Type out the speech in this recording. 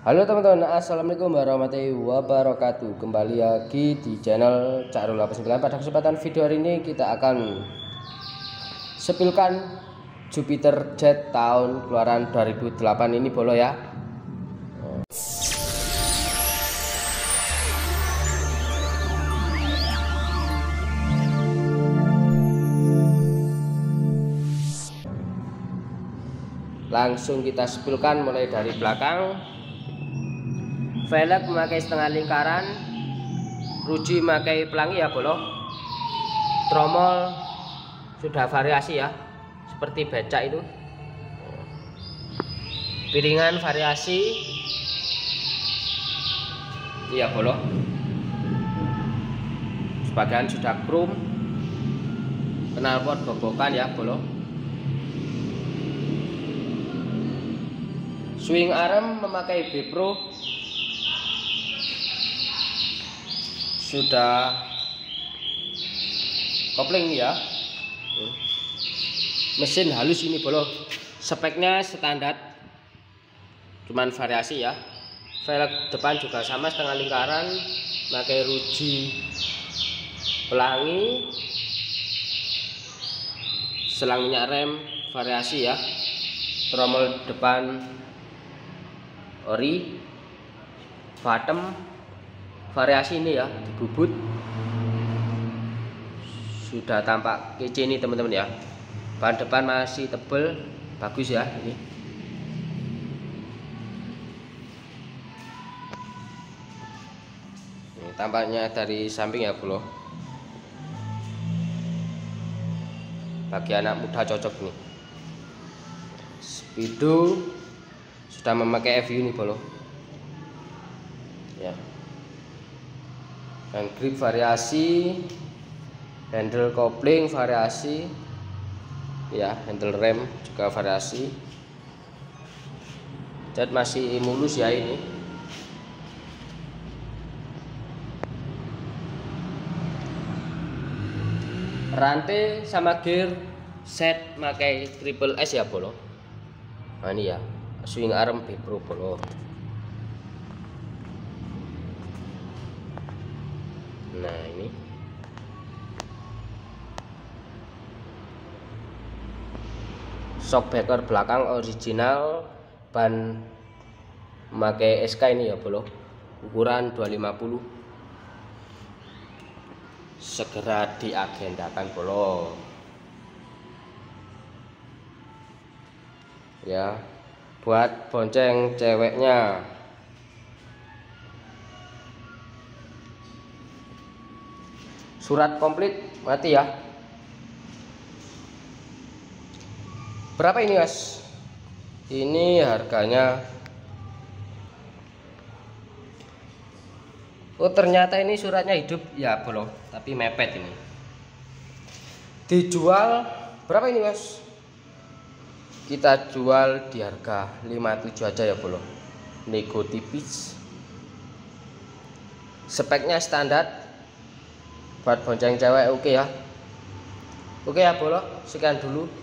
Halo teman-teman, Assalamualaikum warahmatullahi wabarakatuh. Kembali lagi di channel Cak 89 Pada kesempatan video hari ini kita akan Sepilkan Jupiter Jet tahun keluaran 2008 ini bolo ya. Langsung kita sepilkan mulai dari belakang velg memakai setengah lingkaran ruji memakai pelangi ya bolo. Tromol sudah variasi ya seperti becak itu. Piringan variasi. Iya bolo. Sebagian sudah chrome knalpot bobokan ya bolo. Swing arm memakai B Pro sudah kopling ya. Mesin halus ini bolo speknya standar. Cuman variasi ya. Velg depan juga sama setengah lingkaran. Pakai ruji pelangi. Selang minyak rem variasi ya. Tromol depan ori bottom variasi ini ya di bubut sudah tampak kece ini teman-teman ya. Ban depan masih tebel bagus ya ini. Ini tampaknya dari samping ya bro bagi anak muda cocok nih. Speedo sudah memakai FU nih bro ya dan grip variasi handle kopling variasi ya handle rem juga variasi. Cat masih mulus ya ini. Rantai sama gear set pakai triple S ya bolo. Nah ini ya swing arm Pro bolo nah ini. Shockbreaker belakang original ban memakai SK ini ya bro ukuran 250 segera diagendakan bro ya buat bonceng ceweknya surat komplit mati ya. Berapa ini guys ini harganya. Oh ternyata ini suratnya hidup. Ya belum tapi mepet ini. Dijual berapa ini guys kita jual di harga 57 aja ya belum nego tipis. Speknya standar buat bonceng cewek oke okay ya. Oke okay ya bolo. Sekian dulu